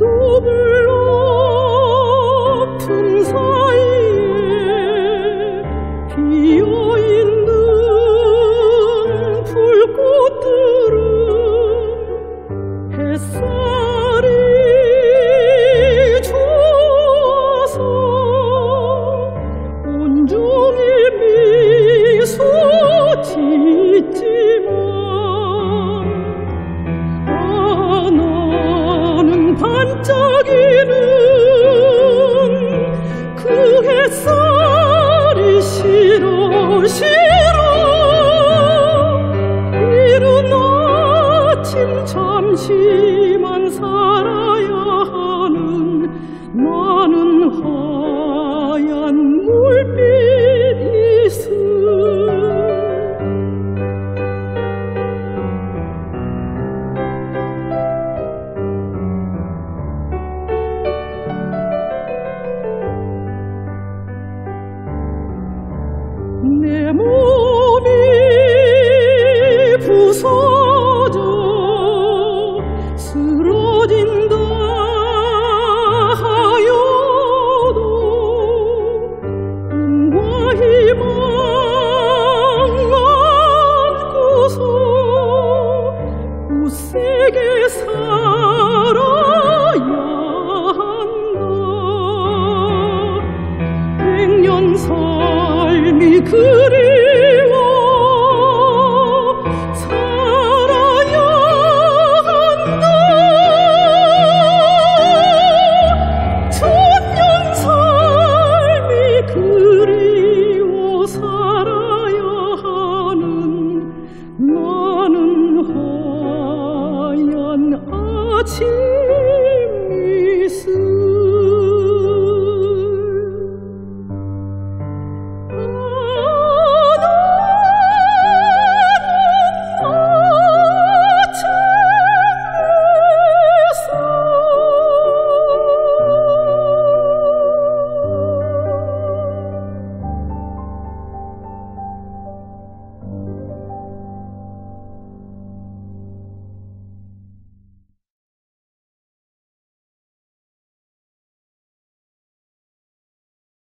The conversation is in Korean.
double 햇살이 싫어 싫어 Ne 情。